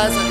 глаза.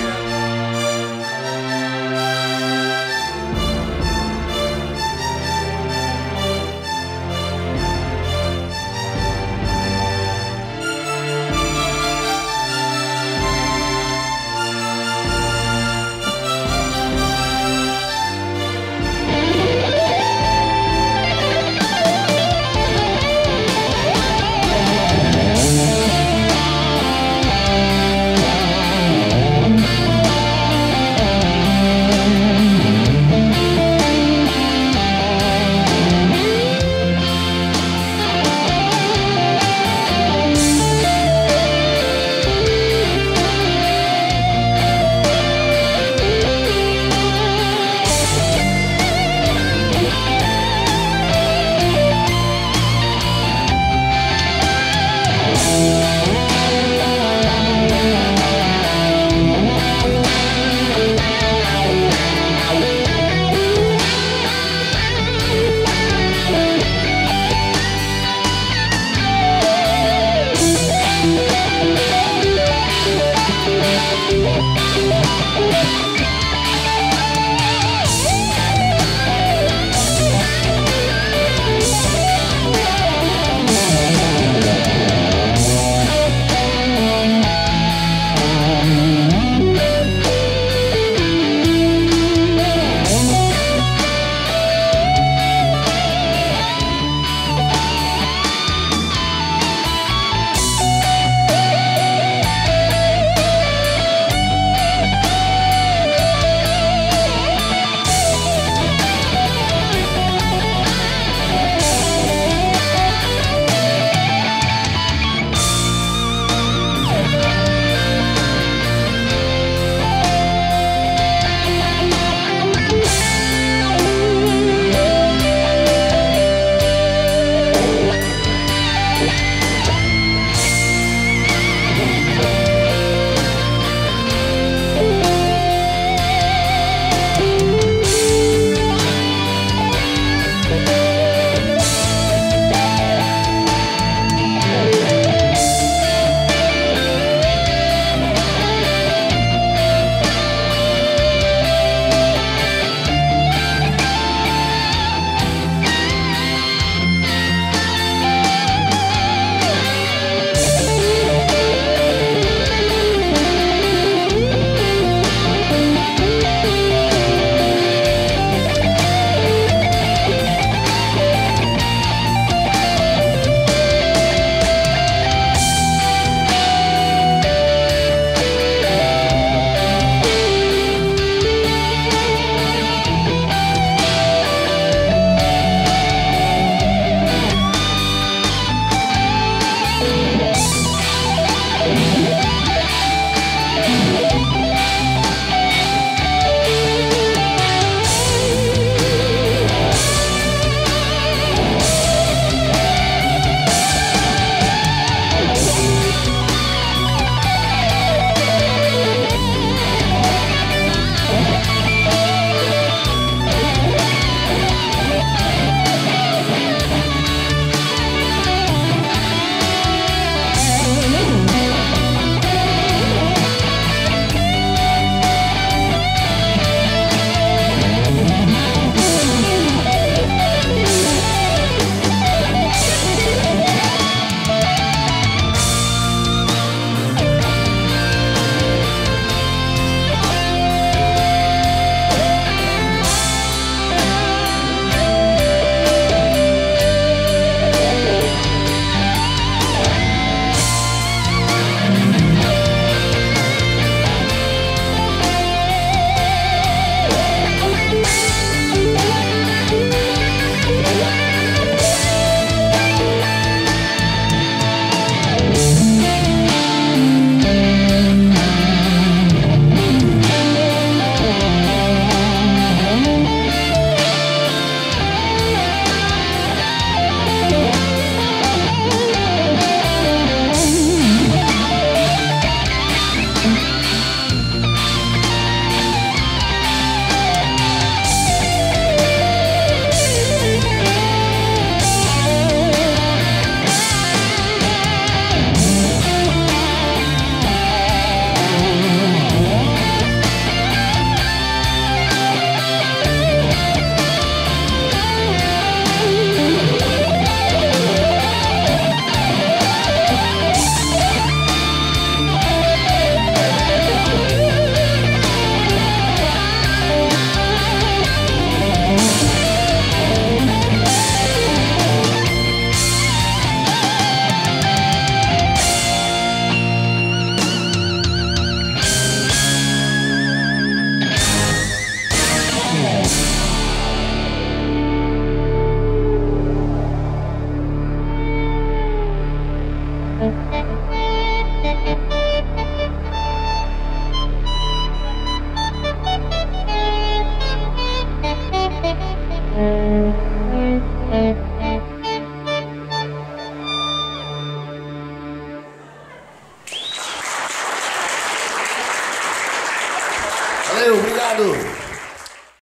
Here.